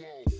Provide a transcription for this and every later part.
Whoa.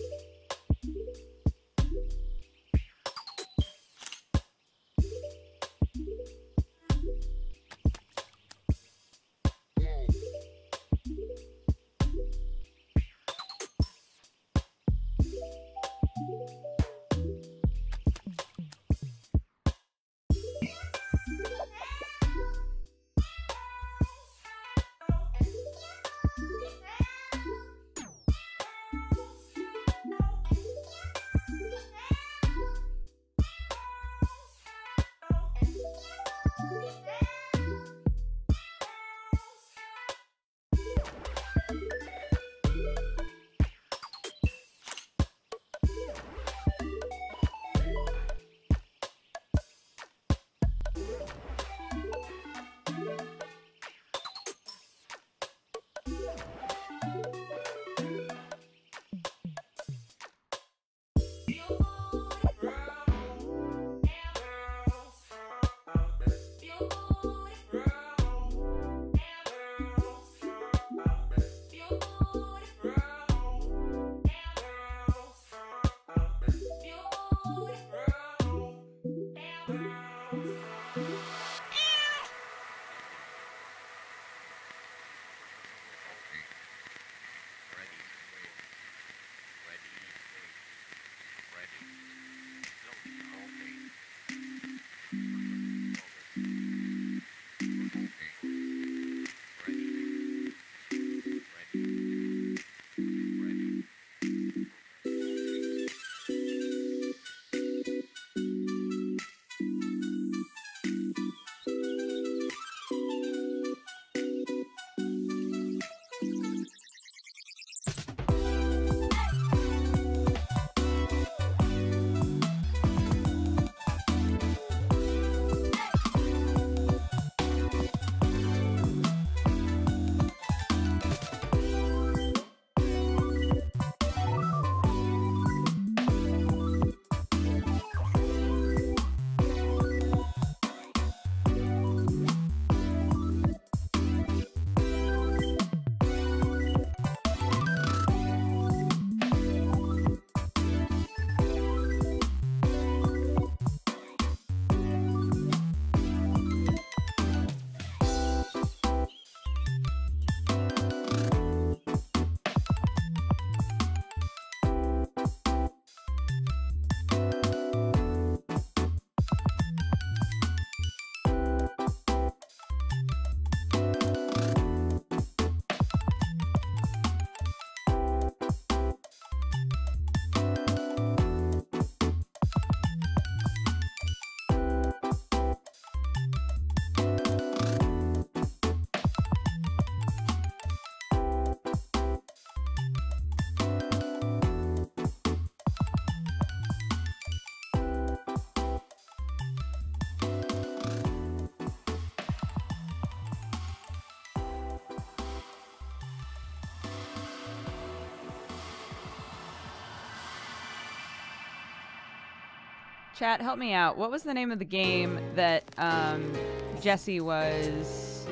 Chat, help me out. What was the name of the game that um, Jesse was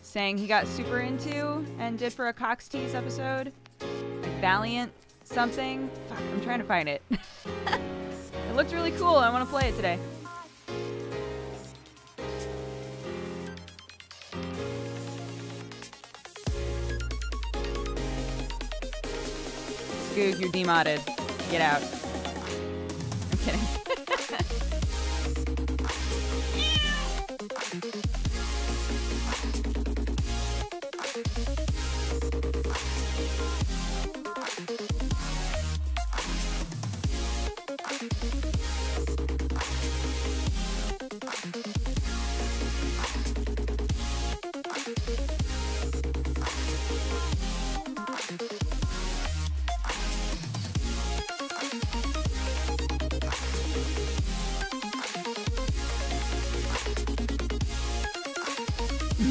saying he got super into and did for a Cox Tease episode? Like Valiant something? Fuck, I'm trying to find it. it looked really cool. I want to play it today. Scoog, you're demodded. Get out.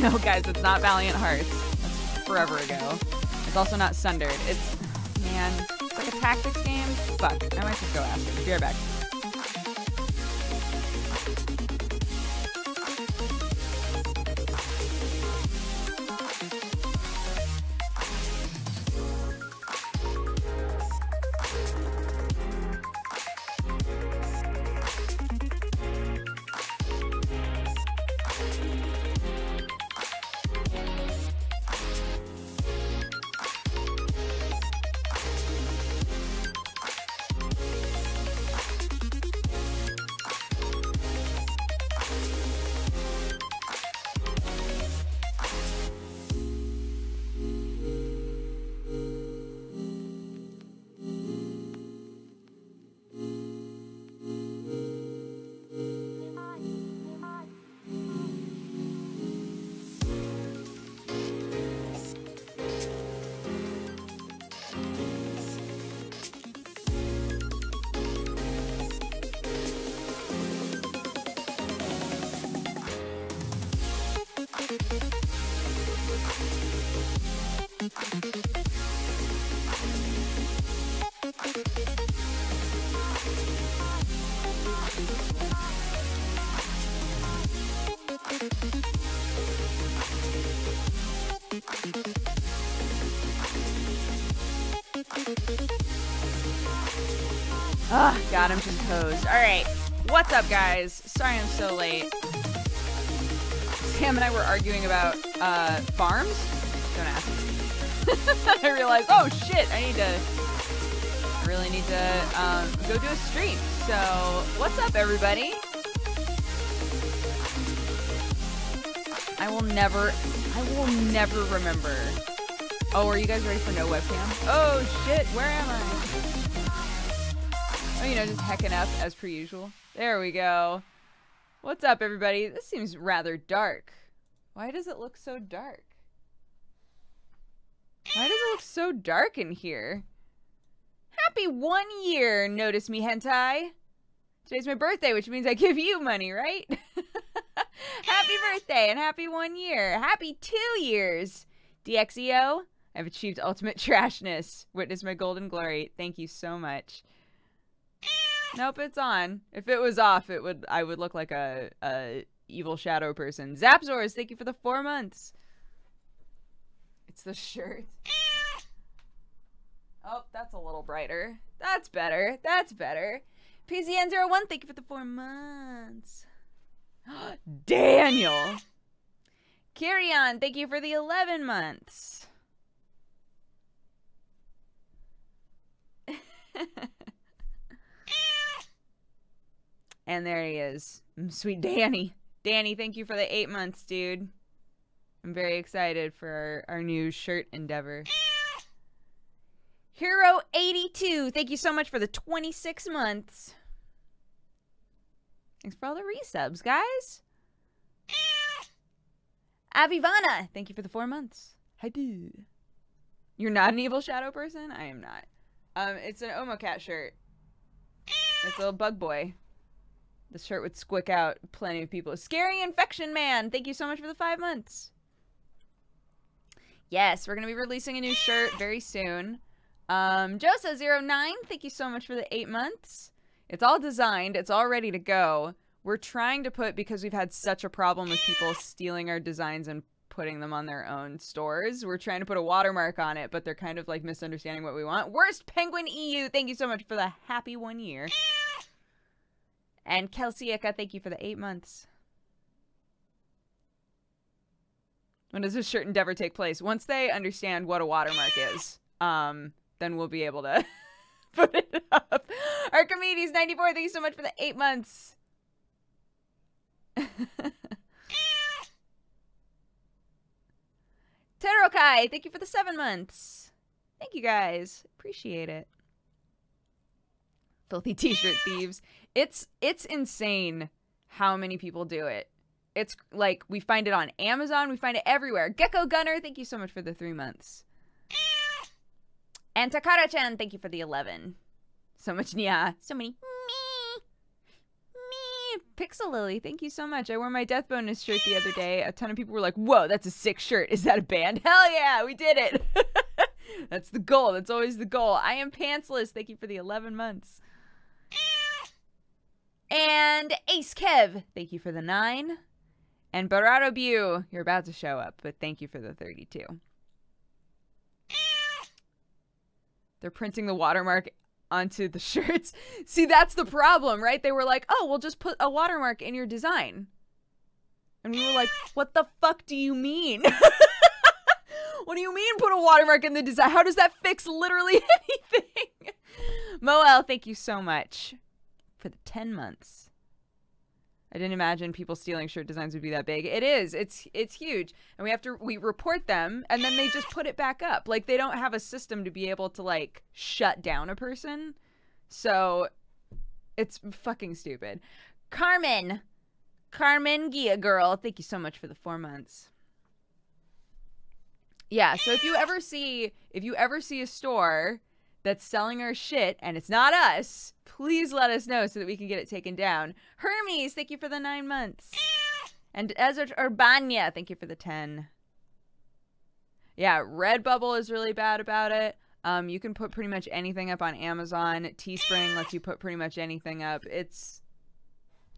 No, guys, it's not Valiant Hearts. That's forever ago. It's also not Sundered. It's, man, it's like a tactics game. Fuck, I might just go him. Be right back. Ah, got him composed. All right, what's up, guys? Sorry I'm so late. Sam and I were arguing about uh, farms. Don't ask. I realized, oh shit, I need to. I really need to um, go do a stream. So, what's up, everybody? I will never, I will never remember. Oh, are you guys ready for no webcam? Oh shit, where am I? Oh, you know, just hecking up as per usual. There we go. What's up, everybody? This seems rather dark. Why does it look so dark? Why does it look so dark in here? Happy one year, notice me hentai. Today's my birthday, which means I give you money, right? happy birthday and happy one year. Happy two years. DXEO, I've achieved ultimate trashness. Witness my golden glory. Thank you so much. Nope, it's on. If it was off, it would I would look like a, a evil shadow person. Zapzors, thank you for the four months. It's the shirt. Oh, that's a little brighter. That's better. That's better. PZN01, thank you for the four months. Daniel. Carry on, thank you for the 11 months. and there he is. Sweet Danny. Danny, thank you for the eight months, dude. I'm very excited for our, our new shirt endeavor. Hero82, thank you so much for the 26 months. Thanks for all the resubs, guys. Avivana, thank you for the four months. Hi, dude. You're not an evil shadow person? I am not. Um, it's an Omocat shirt. It's a little bug boy. The shirt would squick out plenty of people. Scary Infection Man, thank you so much for the five months. Yes, we're going to be releasing a new shirt very soon. Um, Josa09, thank you so much for the eight months. It's all designed. It's all ready to go. We're trying to put, because we've had such a problem with people stealing our designs and putting them on their own stores, we're trying to put a watermark on it, but they're kind of like misunderstanding what we want. Worst Penguin EU, thank you so much for the happy one year. And Kelsey Ika, thank you for the eight months. When does this shirt endeavor take place? Once they understand what a watermark is, um, then we'll be able to put it up. Archimedes 94, thank you so much for the eight months. Terokai, thank you for the seven months. Thank you guys. Appreciate it. Filthy t-shirt thieves. It's it's insane how many people do it. It's like we find it on Amazon, we find it everywhere. Gecko Gunner, thank you so much for the three months. And Takara-chan, thank you for the 11. So much Nia. So many me. Me. Pixel Lily, thank you so much. I wore my Dexbonus shirt the other day. A ton of people were like, whoa, that's a sick shirt. Is that a band? Hell yeah, we did it. that's the goal. That's always the goal. I am pantsless. Thank you for the 11 months. And Ace Kev, thank you for the 9. And Barato Bew, you're about to show up, but thank you for the 32. They're printing the watermark onto the shirts. See, that's the problem, right? They were like, oh, we'll just put a watermark in your design. And we were like, what the fuck do you mean? what do you mean put a watermark in the design? How does that fix literally anything? Moel, thank you so much for the 10 months. I didn't imagine people stealing shirt designs would be that big. It is. It's it's huge. And we have to we report them and then they just put it back up. Like they don't have a system to be able to like shut down a person. So it's fucking stupid. Carmen. Carmen Gia girl, thank you so much for the 4 months. Yeah, so if you ever see if you ever see a store that's selling our shit and it's not us, please let us know so that we can get it taken down. Hermes, thank you for the nine months. And Ezra Urbania, thank you for the 10. Yeah, Redbubble is really bad about it. Um, you can put pretty much anything up on Amazon. Teespring lets you put pretty much anything up. It's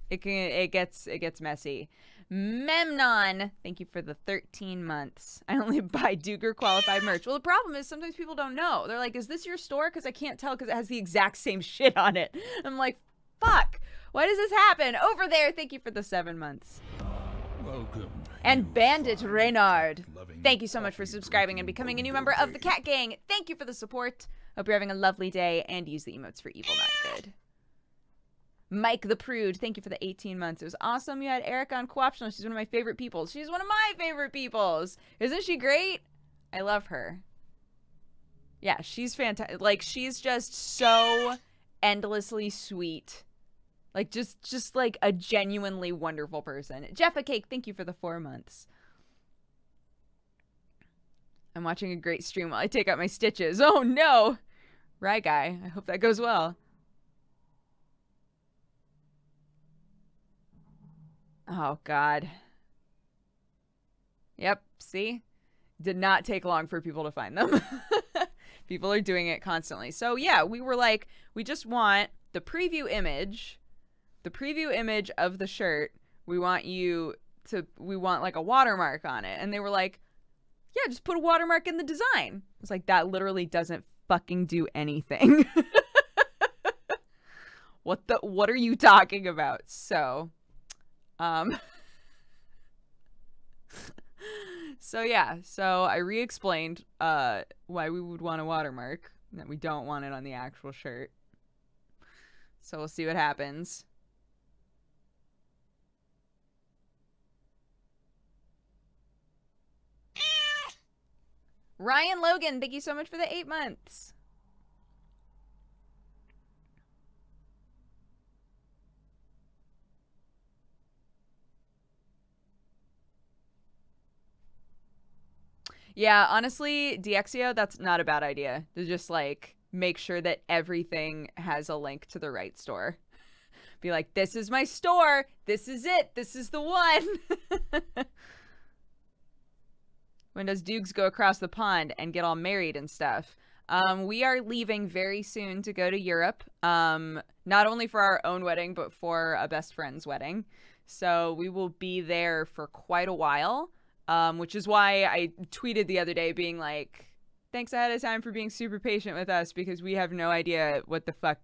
It can it gets it gets messy. Memnon, thank you for the 13 months. I only buy Dodger qualified merch. Well, the problem is sometimes people don't know. They're like, "Is this your store?" Because I can't tell because it has the exact same shit on it. I'm like, "Fuck! Why does this happen?" Over there, thank you for the seven months. Welcome. And Bandit Reynard, thank you so much for subscribing and becoming a new member of the Cat Gang. Thank you for the support. Hope you're having a lovely day and use the emotes for evil, not good. Mike the Prude, thank you for the 18 months. It was awesome. You had Eric on co-optional. She's one of my favorite peoples. She's one of my favorite peoples. Isn't she great? I love her. Yeah, she's fantastic. Like she's just so endlessly sweet. Like just just like a genuinely wonderful person. Jeffa Cake, thank you for the 4 months. I'm watching a great stream while I take out my stitches. Oh no. Right guy. I hope that goes well. Oh, God. Yep, see? Did not take long for people to find them. people are doing it constantly. So, yeah, we were like, we just want the preview image, the preview image of the shirt. We want you to, we want like a watermark on it. And they were like, yeah, just put a watermark in the design. It's like, that literally doesn't fucking do anything. what the, what are you talking about? So, um, so yeah, so I re-explained uh, why we would want a watermark, that we don't want it on the actual shirt. So we'll see what happens. Ryan Logan, thank you so much for the eight months. Yeah, honestly, Diexio, that's not a bad idea. To just like make sure that everything has a link to the right store. Be like, this is my store. This is it. This is the one. when does Dukes go across the pond and get all married and stuff? Um, we are leaving very soon to go to Europe. Um, not only for our own wedding, but for a best friend's wedding. So we will be there for quite a while um, which is why I tweeted the other day being like, thanks ahead of time for being super patient with us because we have no idea what the fuck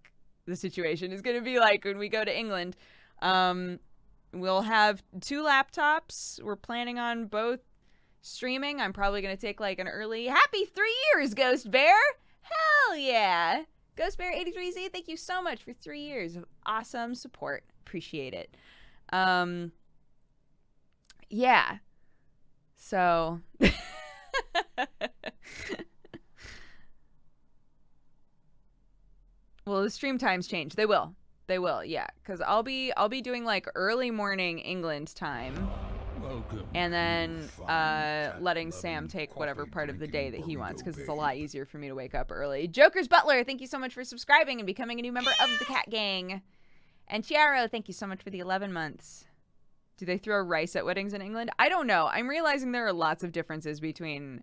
the situation is going to be like when we go to England. Um, we'll have two laptops. We're planning on both streaming. I'm probably going to take like an early happy three years, Ghost Bear. Hell yeah. Ghost Bear 83Z, thank you so much for three years of awesome support. Appreciate it. Um, yeah. So Well, the stream times change. They will. They will. Yeah, cuz I'll be I'll be doing like early morning England time. Welcome. And then uh, letting Sam take whatever part of the day that he wants because it's a lot easier for me to wake up early. Joker's Butler, thank you so much for subscribing and becoming a new member of the Cat Gang. And Chiaro, thank you so much for the 11 months. Do they throw rice at weddings in England? I don't know. I'm realizing there are lots of differences between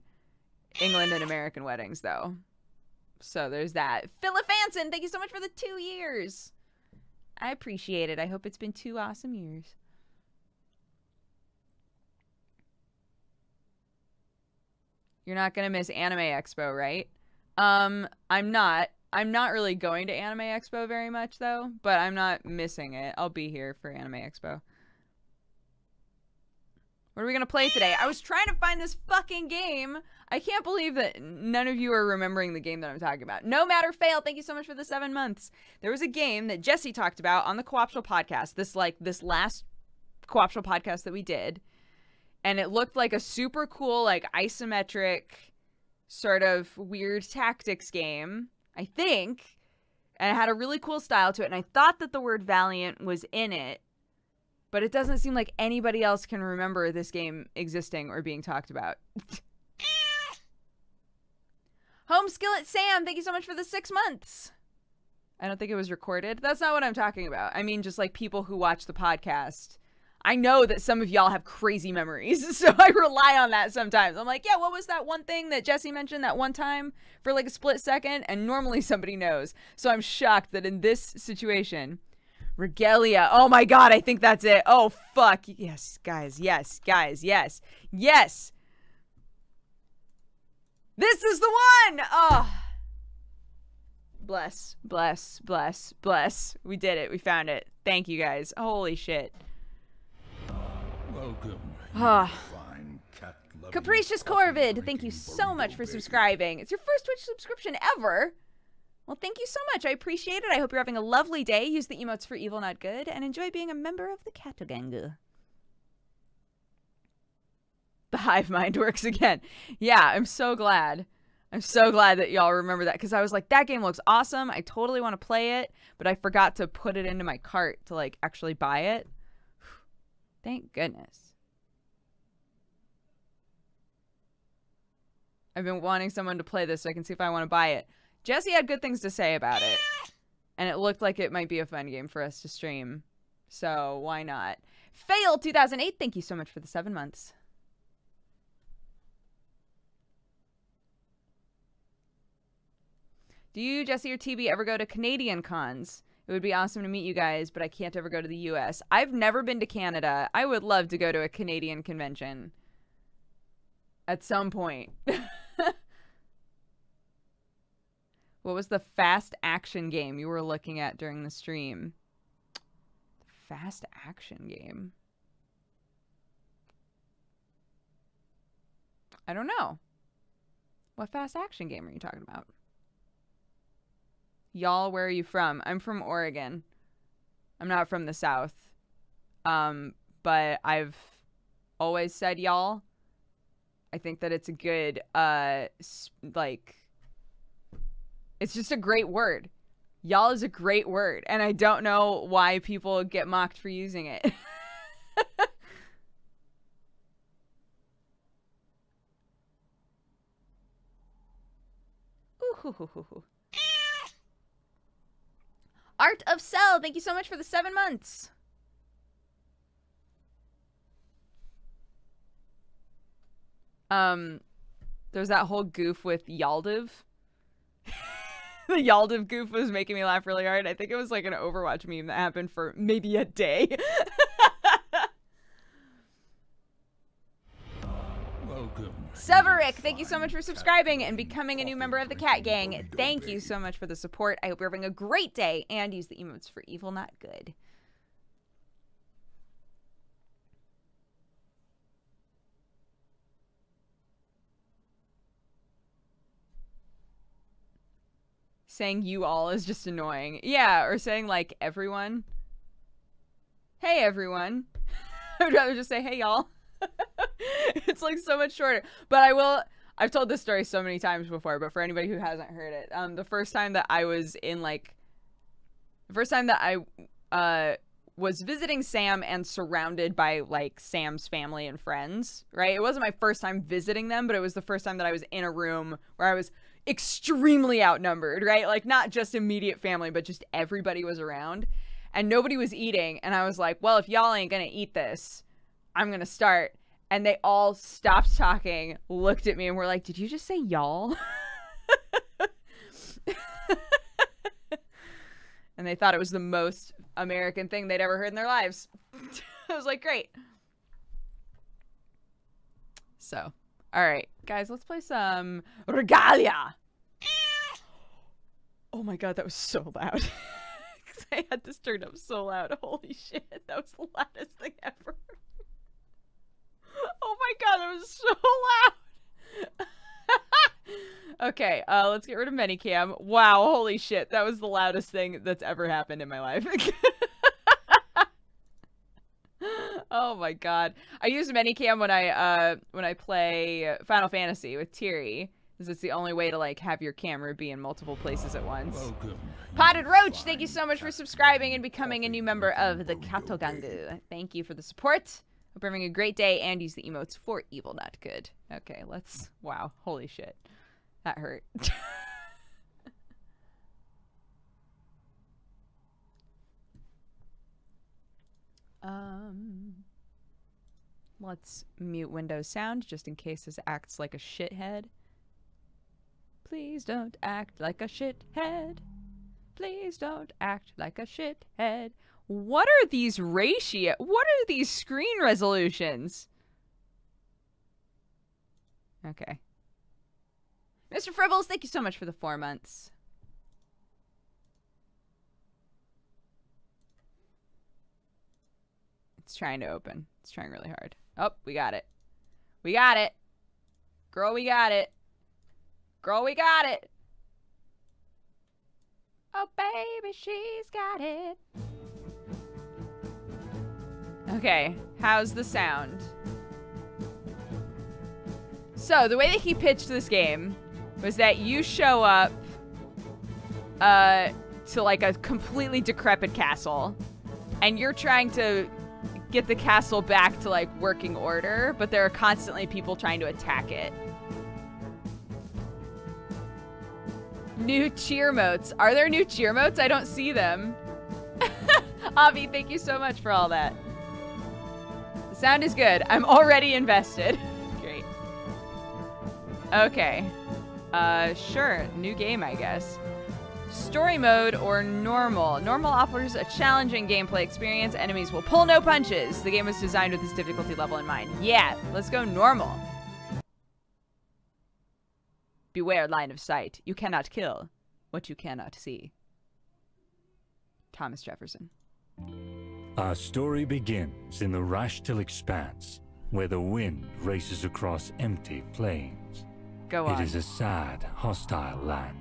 England and American weddings, though. So there's that. Philip Anson, thank you so much for the two years. I appreciate it. I hope it's been two awesome years. You're not going to miss Anime Expo, right? Um, I'm not. I'm not really going to Anime Expo very much, though, but I'm not missing it. I'll be here for Anime Expo. What are we to play today? I was trying to find this fucking game. I can't believe that none of you are remembering the game that I'm talking about. No matter fail, thank you so much for the seven months. There was a game that Jesse talked about on the Co-optional podcast, this like this last Co-optional podcast that we did. And it looked like a super cool, like isometric sort of weird tactics game, I think. And it had a really cool style to it. And I thought that the word Valiant was in it but it doesn't seem like anybody else can remember this game existing or being talked about. Home Skillet Sam, thank you so much for the six months. I don't think it was recorded. That's not what I'm talking about. I mean, just like people who watch the podcast. I know that some of y'all have crazy memories, so I rely on that sometimes. I'm like, yeah, what was that one thing that Jesse mentioned that one time for like a split second? And normally somebody knows. So I'm shocked that in this situation, Regalia. Oh my god, I think that's it. Oh fuck. Yes, guys. Yes, guys. Yes. Yes. This is the one. Oh. Bless, bless, bless, bless. We did it. We found it. Thank you guys. Holy shit. Welcome. Ah. Fine cat loving Capricious Corvid, thank you so much for subscribing. It's your first Twitch subscription ever. Well, thank you so much. I appreciate it. I hope you're having a lovely day. Use the emotes for evil, not good, and enjoy being a member of the Katogangu. The hive mind works again. Yeah, I'm so glad. I'm so glad that y'all remember that because I was like, that game looks awesome. I totally want to play it, but I forgot to put it into my cart to like actually buy it. Thank goodness. I've been wanting someone to play this so I can see if I want to buy it. Jesse had good things to say about it. And it looked like it might be a fun game for us to stream. So why not? Fail 2008, thank you so much for the seven months. Do you, Jesse or TB, ever go to Canadian cons? It would be awesome to meet you guys, but I can't ever go to the US. I've never been to Canada. I would love to go to a Canadian convention at some point. what was the fast action game you were looking at during the stream? Fast action game. I don't know. What fast action game are you talking about? Y'all, where are you from? I'm from Oregon. I'm not from the South. Um, but I've always said y'all. I think that it's a good, uh, like, it's just a great word. Y'all is a great word, and I don't know why people get mocked for using it. Art of Cell, thank you so much for the seven months. Um, there's that whole goof with Yaldiv. the Yaldiv goof was making me laugh really hard. I think it was like an Overwatch meme that happened for maybe a day. Welcome. Severick, thank you so much for subscribing and becoming a new member of the Cat Gang. Thank you so much for the support. I hope you're having a great day and use the emotes for evil, not good. Saying you all is just annoying. Yeah, or saying like everyone. Hey everyone. I would rather just say hey y'all. it's like so much shorter. But I will I've told this story so many times before, but for anybody who hasn't heard it, um the first time that I was in like the first time that I uh was visiting Sam and surrounded by like Sam's family and friends, right? It wasn't my first time visiting them, but it was the first time that I was in a room where I was extremely outnumbered, right? Like not just immediate family, but just everybody was around and nobody was eating. And I was like, well, if y'all ain't gonna eat this, I'm gonna start. And they all stopped talking, looked at me, and were like, Did you just say y'all? and they thought it was the most American thing they'd ever heard in their lives. I was like, Great. So, all right, guys, let's play some Regalia. Oh my god, that was so loud. I had this turned up so loud. Holy shit, that was the loudest thing ever. Oh my god, that was so loud. okay, uh, let's get rid of Minicam. Wow, holy shit, that was the loudest thing that's ever happened in my life. oh my god, I use Minicam when I uh when I play Final Fantasy with Tiri. Because it's the only way to like have your camera be in multiple places at once. Welcome. Potted Roach, thank you so much for subscribing and becoming a new member of the. Katogangu. Thank you for the support. Hope you're having a great day and use the emotes for evil, not good. Okay, let's. Wow, holy shit. That hurt. um. Let's mute Windows sound just in case this acts like a shithead. Please don't act like a shithead. Please don't act like a shithead. What are these ratio? What are these screen resolutions? Okay. Mr. Fribbles, thank you so much for the four months. It's trying to open. It's trying really hard. Oh, we got it. We got it. Girl, we got it. Girl, we got it. Oh, baby, she's got it. Okay, how's the sound? So, the way that he pitched this game was that you show up uh, to like a completely decrepit castle, and you're trying to get the castle back to like working order, but there are constantly people trying to attack it. New cheer motes. Are there new cheer motes? I don't see them. Avi, thank you so much for all that. The sound is good. I'm already invested. Great. Okay. Uh, sure. New game, I guess. Story mode or normal. Normal offers a challenging gameplay experience. Enemies will pull no punches. The game was designed with this difficulty level in mind. Yeah, let's go normal. Beware line of sight. You cannot kill what you cannot see. Thomas Jefferson. Our story begins in the Rashtil Expanse, where the wind races across empty plains. Go on. is a sad, hostile land,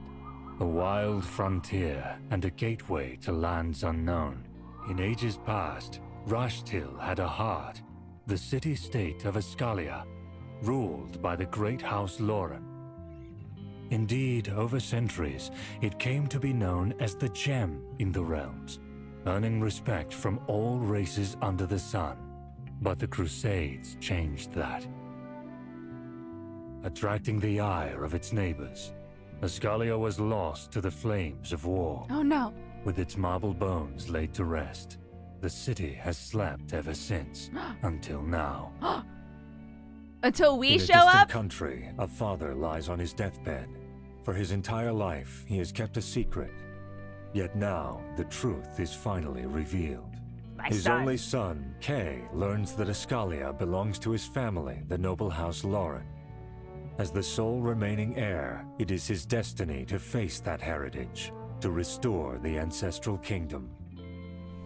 a wild frontier and a gateway to lands unknown. In ages past, Rashtil had a heart, the city-state of Ascalia, ruled by the great House Loren. Indeed, over centuries, it came to be known as the Gem in the realms, earning respect from all races under the sun. But the Crusades changed that. Attracting the ire of its neighbors, Ascalia was lost to the flames of war. Oh no. With its marble bones laid to rest, the city has slept ever since, until now. Until we show up. In a show distant up? country, a father lies on his deathbed. For his entire life, he has kept a secret. Yet now, the truth is finally revealed. My his son. only son, Kay, learns that Ascalia belongs to his family, the noble house Loren. As the sole remaining heir, it is his destiny to face that heritage, to restore the ancestral kingdom.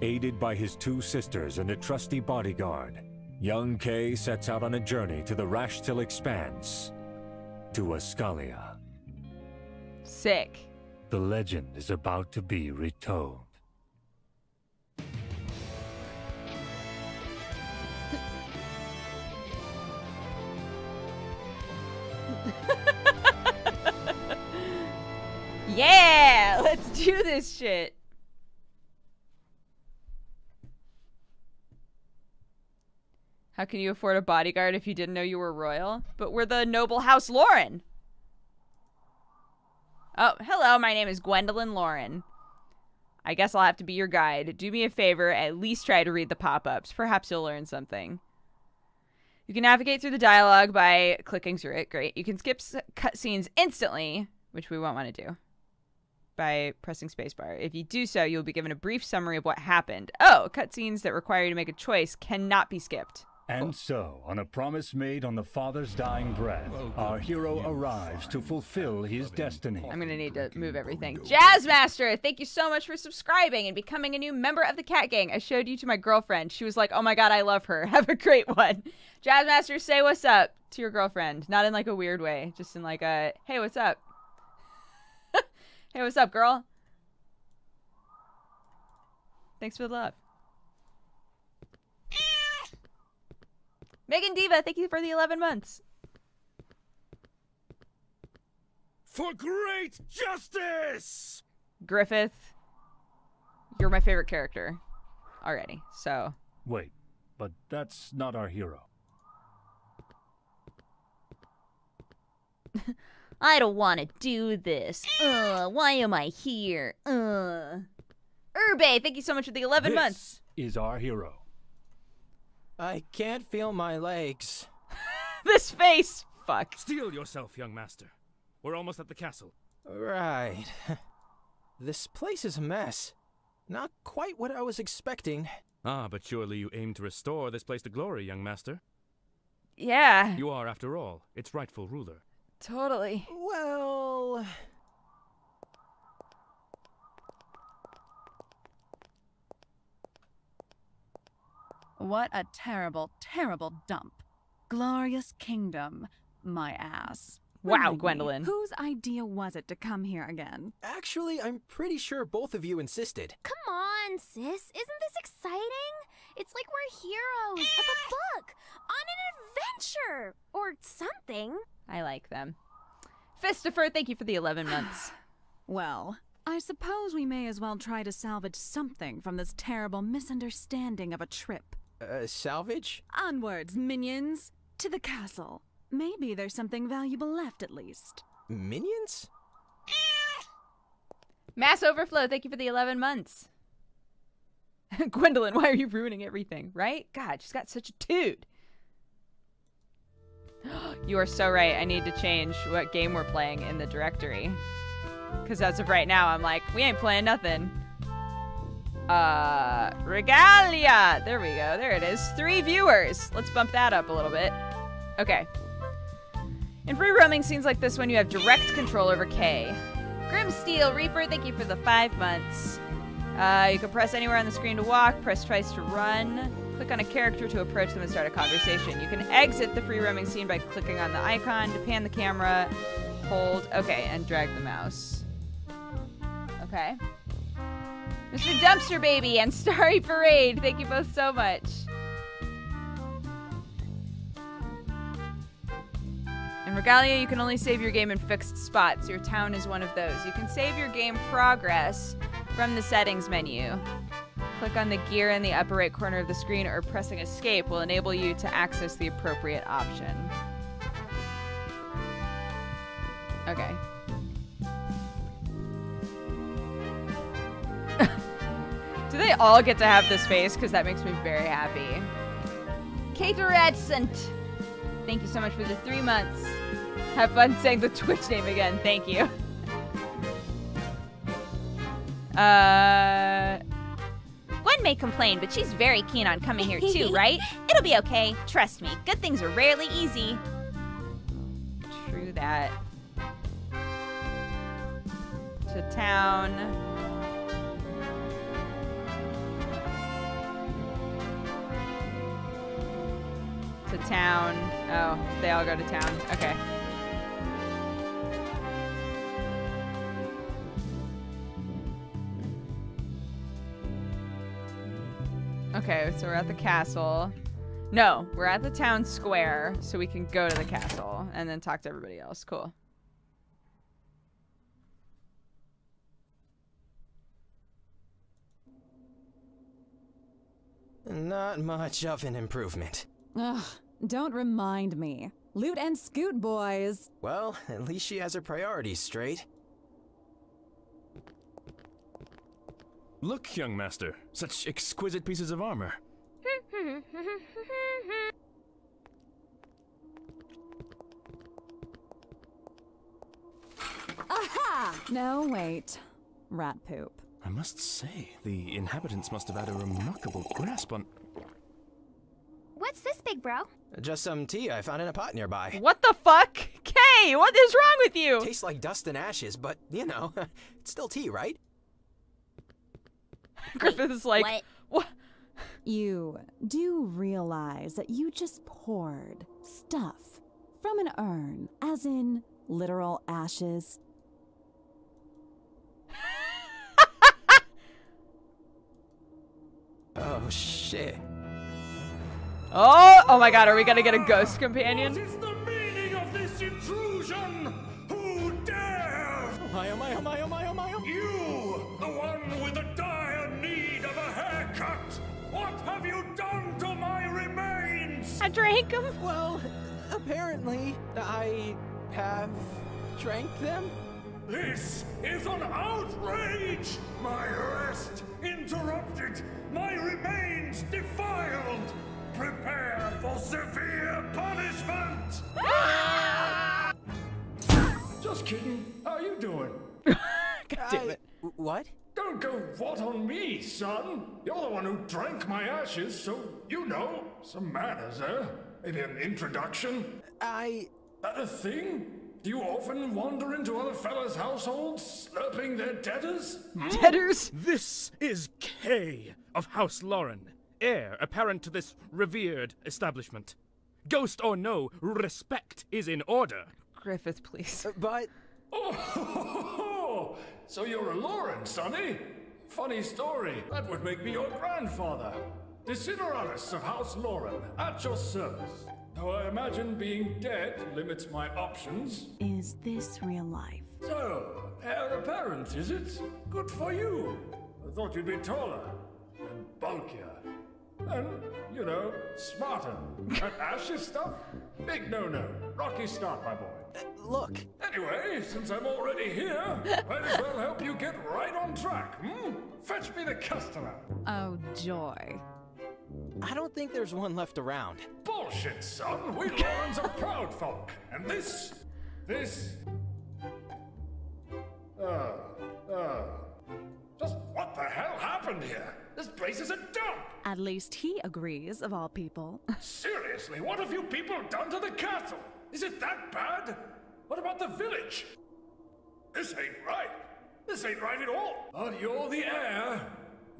Aided by his two sisters and a trusty bodyguard, young Kay sets out on a journey to the Rashtil Expanse, to Ascalia. Sick. The legend is about to be retold. Yeah, let's do this shit. How can you afford a bodyguard if you didn't know you were royal? But we're the noble house Loren. Oh, hello, my name is Gwendolyn Loren. I guess I'll have to be your guide. Do me a favor, at least try to read the pop ups. Perhaps you'll learn something. You can navigate through the dialogue by clicking through it. Great. You can skip cutscenes instantly, which we won't want to do by pressing spacebar. If you do so, you'll be given a brief summary of what happened. Oh, cutscenes that require you to make a choice cannot be skipped. And so, on a promise made on the father's dying breath, our hero arrives to fulfill his destiny. I'm gonna need to move everything. Jazzmaster, thank you so much for subscribing and becoming a new member of the Cat Gang. I showed you to my girlfriend. She was like, "Oh my god, I love her. Have a great one." Jazzmaster, say what's up to your girlfriend. Not in like a weird way, just in like a, "Hey, what's up?" hey, what's up, girl? Thanks for the love. Megan Diva, thank you for the 11 months. For great justice! Griffith, you're my favorite character already. So, Wait, but that's not our hero. I don't want to do this. Ugh, why am I here? Ugh. Urbe, thank you so much for the 11 months. This is our hero. I can't feel my legs. This face. Fuck. Steel yourself, young master. We're almost at the castle. Right. This place is a mess. Not quite what I was expecting. Ah, but surely you aim to restore this place to glory, young master. Yeah, You are, after all, its rightful ruler. totally. Well, What a terrible, terrible dump. Glorious kingdom, my ass. Wow, Remind Gwendolyn. Whose idea was it to come here again? actually, I'm pretty sure both of you insisted. Come on, sis. Isn't this exciting? It's like we're heroes of a eh. book on an adventure or something. I like them. Fistifer, thank you for the 11 months. Well, I suppose we may as well try to salvage something from this terrible misunderstanding of a trip. Uh, salvage? Onwards, minions! To the castle. Maybe there's something valuable left at least. Minions? Mass Overflow, thank you for the 11 months. Gwendolyn, why are you ruining everything, right? God, she's got such a dude. you are so right. I need to change what game we're playing in the directory. Because as of right now, I'm like, we ain't playing nothing. Uh, Regalia. There we go. There it is. Three viewers. Let's bump that up a little bit. Okay. In free roaming scenes like this one, you have direct control over K. Grimsteel Reaper, thank you for the five months. Uh, you can press anywhere on the screen to walk, press twice to run, click on a character to approach them and start a conversation. You can exit the free roaming scene by clicking on the icon to pan the camera, hold, okay, and drag the mouse. Okay. Mr. Dumpster Baby and Starry Parade, thank you both so much. In Regalia, you can only save your game in fixed spots. Your town is one of those. You can save your game progress from the settings menu. Click on the gear in the upper right corner of the screen or pressing escape will enable you to access the appropriate option. Okay. Do they all get to have this face? Because that makes me very happy. Kate Redsent. Thank you so much for the three months. Have fun saying the Twitch name again. Thank you. Uh, Gwen may complain, but she's very keen on coming here too, right? It'll be okay. Trust me. Good things are rarely easy. true that. To town. Town. Oh, they all go to town. Okay. Okay, so we're at the castle. No, we're at the town square, so we can go to the castle and then talk to everybody else. Cool. Not much of an improvement. Ugh, don't remind me. Loot and scoot, boys. Well, at least she has her priorities straight. Look, young master, such exquisite pieces of armor. No, wait. Rat poop. I must say, the inhabitants must have had a remarkable grasp on. What's this, big bro? Just some tea I found in a pot nearby. What the fuck? Kay, what is wrong with you? Tastes like dust and ashes, but you know, it's still tea, right? Griffith is like, what? what? You do realize that you just poured stuff from an urn, as in literal ashes. Oh shit. Oh, oh my god, are we gonna get a ghost companion? is the meaning of this intrusion? Who dares? Oh My oh my oh my oh my oh my oh. You, the one with the dire need of a haircut! What have you done to my remains? I drank him. Well, apparently I have drank them. This is an outrage! My rest interrupted, my remains defiled! Prepare for severe punishment! Just kidding. How are you doing? God damn it. I- what? Don't go what on me, son. You're the one who drank my ashes, so you know. Some manners, eh? Maybe an introduction? I. That a thing? Do you often wander into other fellas' households, slurping their debtors? Debtors? This is Kay of House Loren, heir apparent to this revered establishment. Ghost or no, respect is in order. Griffith, please. Uh, but. Oh, so you're a Loren, sonny? Funny story. That would make me your grandfather. Desideratus of House Loren, at your service. Though I imagine being dead limits my options. Is this real life? So, heir apparent, is it? Good for you. I thought you'd be taller and bulkier. And, you know, smarter. That ashes stuff? Big no-no. Rocky start, my boy. Look, Anyway, since I'm already here, might as well help you get right on track, hmm? Fetch me the customer. Oh, joy. I don't think there's one left around. Bullshit, son. We Lorens are proud folk. And this... this... Uh... uh... Just what the hell happened here? This place is a dump! At least he agrees, of all people. Seriously, what have you people done to the castle? Is it that bad? What about the village? This ain't right. This ain't right at all. But you're the heir.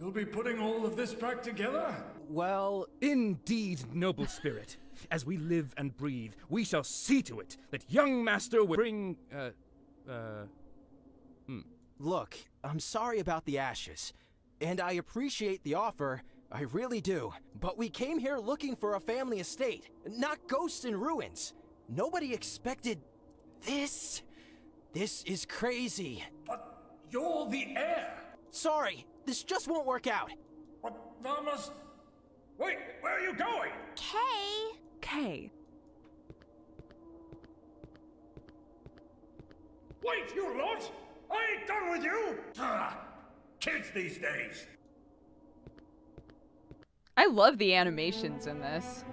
You'll be putting all of this back together? Well, Indeed, noble spirit. As we live and breathe, we shall see to it that young master will bring, uh, uh, look, I'm sorry about the ashes. And I appreciate the offer, I really do. But we came here looking for a family estate, not ghosts and ruins. Nobody expected this. This is crazy. But you're the heir. Sorry, this just won't work out. What? That must... Wait, where are you going? Kay. Kay, Wait, you lot! I ain't done with you! Kids these days. I love the animations in this.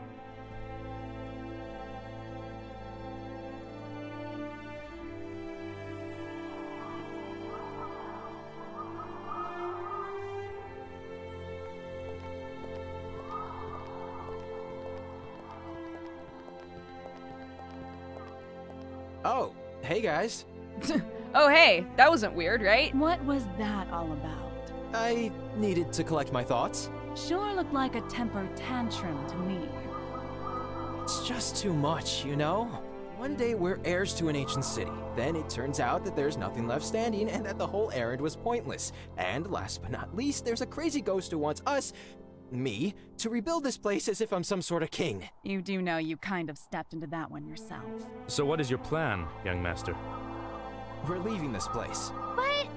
Oh, hey guys. Oh, hey, that wasn't weird, right? what was that all about? I needed to collect my thoughts. Sure looked like a temper tantrum to me. It's just too much, you know? One day we're heirs to an ancient city. Then it turns out that there's nothing left standing and that the whole errand was pointless. And last but not least, there's a crazy ghost who wants us, me, to rebuild this place as if I'm some sort of king. You do know you kind of stepped into that one yourself. so what is your plan, young master? We're leaving this place. But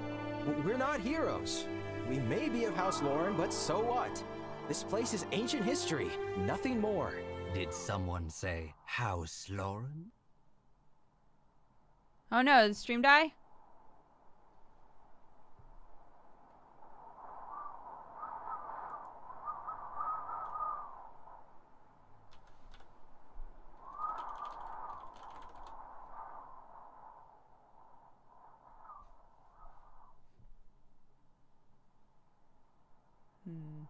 W- We're not heroes. We may be of House Loren, but so what? This place is ancient history, nothing more. Did someone say House Loren? Oh no, did the stream die? Hmm.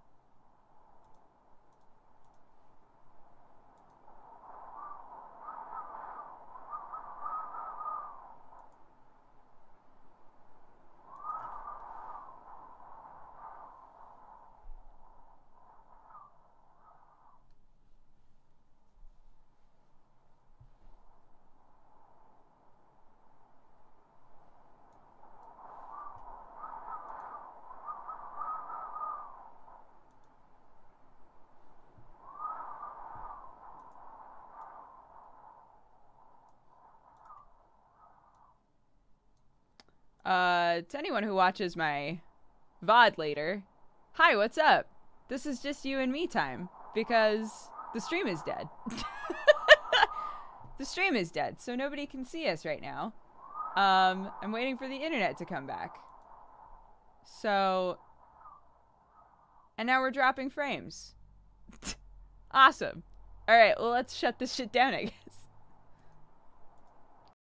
Uh, to anyone who watches my VOD later, hi, what's up? This is just you and me time because the stream is dead. the stream is dead, so nobody can see us right now. Um, I'm waiting for the internet to come back. So, and now we're dropping frames. awesome. All right, well, let's shut this shit down, I guess.